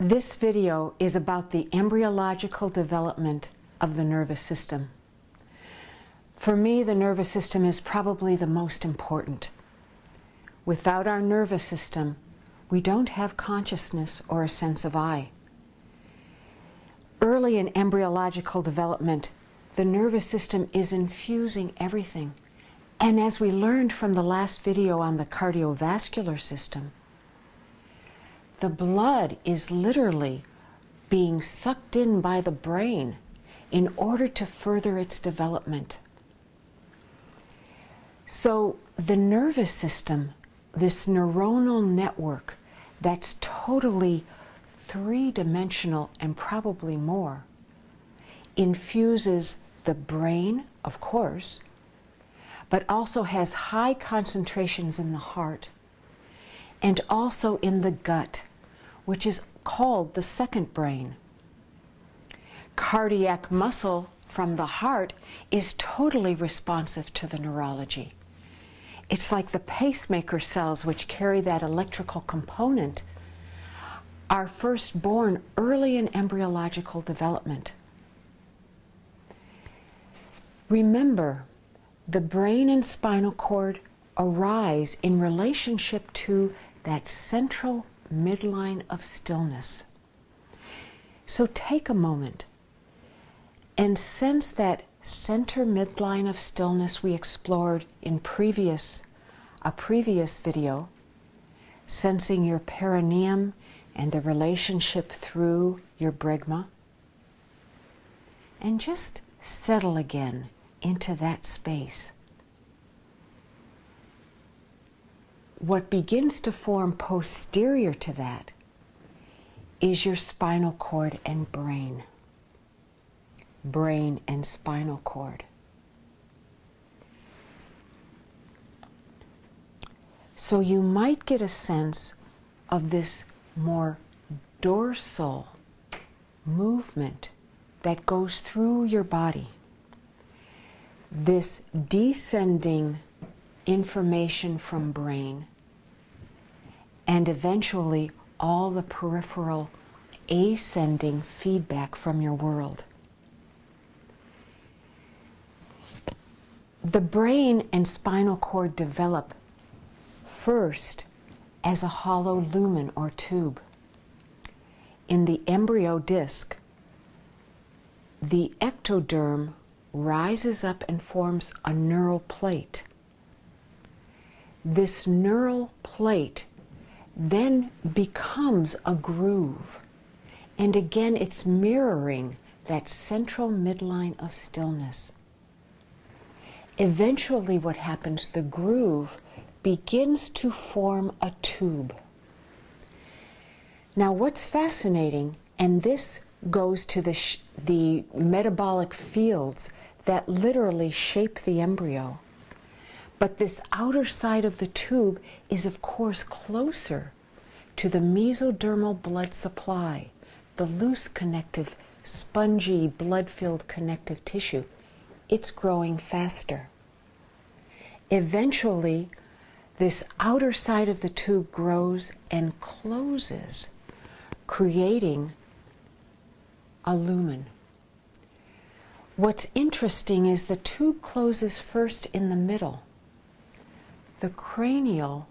This video is about the embryological development of the nervous system. For me, the nervous system is probably the most important. Without our nervous system, we don't have consciousness or a sense of I. Early in embryological development, the nervous system is infusing everything. And as we learned from the last video on the cardiovascular system, the blood is literally being sucked in by the brain in order to further its development. So the nervous system, this neuronal network that's totally three-dimensional and probably more, infuses the brain, of course, but also has high concentrations in the heart and also in the gut, which is called the second brain. Cardiac muscle from the heart is totally responsive to the neurology. It's like the pacemaker cells, which carry that electrical component, are first born early in embryological development. Remember, the brain and spinal cord arise in relationship to that central midline of stillness. So take a moment and sense that center midline of stillness we explored in previous a previous video, sensing your perineum and the relationship through your bregma. And just settle again into that space. What begins to form posterior to that is your spinal cord and brain. Brain and spinal cord. So you might get a sense of this more dorsal movement that goes through your body. This descending information from brain and eventually all the peripheral ascending feedback from your world. The brain and spinal cord develop first as a hollow lumen or tube. In the embryo disc, the ectoderm rises up and forms a neural plate. This neural plate then becomes a groove. And again, it's mirroring that central midline of stillness. Eventually, what happens, the groove begins to form a tube. Now, what's fascinating, and this goes to the, the metabolic fields that literally shape the embryo. But this outer side of the tube is, of course, closer to the mesodermal blood supply, the loose connective, spongy, blood filled connective tissue. It's growing faster. Eventually, this outer side of the tube grows and closes, creating a lumen. What's interesting is the tube closes first in the middle. The cranial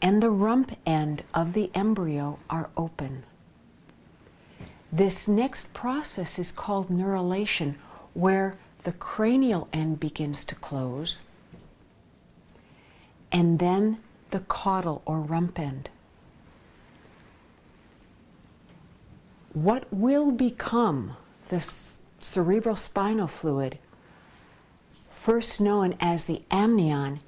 and the rump end of the embryo are open. This next process is called neurulation, where the cranial end begins to close and then the caudal or rump end. What will become the cerebral spinal fluid, first known as the amnion,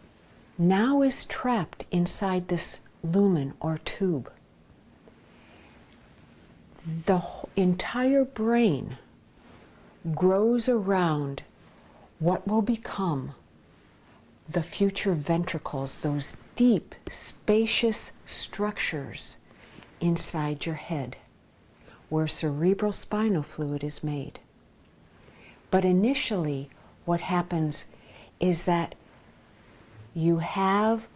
now is trapped inside this lumen or tube. The entire brain grows around what will become the future ventricles, those deep, spacious structures inside your head where cerebral spinal fluid is made. But initially, what happens is that you have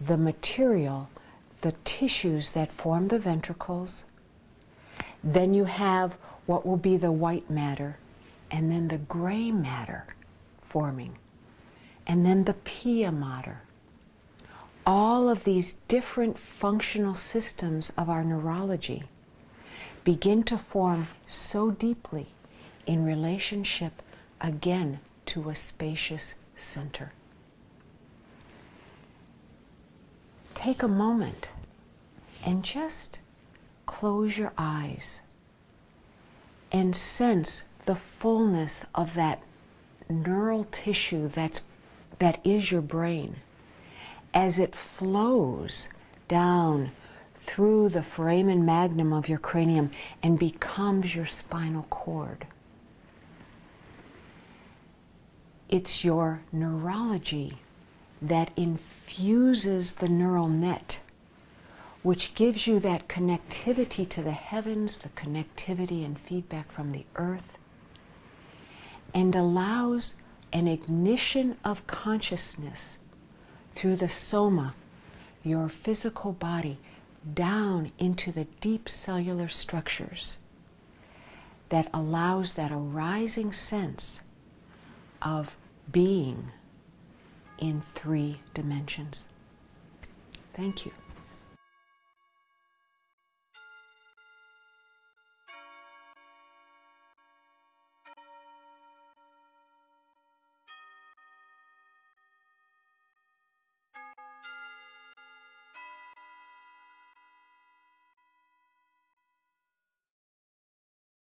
the material, the tissues that form the ventricles, Then you have what will be the white matter, and then the gray matter forming, and then the pia mater. All of these different functional systems of our neurology begin to form so deeply in relationship again to a spacious center. Take a moment and just close your eyes and sense the fullness of that neural tissue that's, that is your brain as it flows down through the foramen magnum of your cranium and becomes your spinal cord. It's your neurology that infuses the neural net which gives you that connectivity to the heavens, the connectivity and feedback from the earth, and allows an ignition of consciousness through the soma, your physical body, down into the deep cellular structures that allows that arising sense of being in three dimensions. Thank you.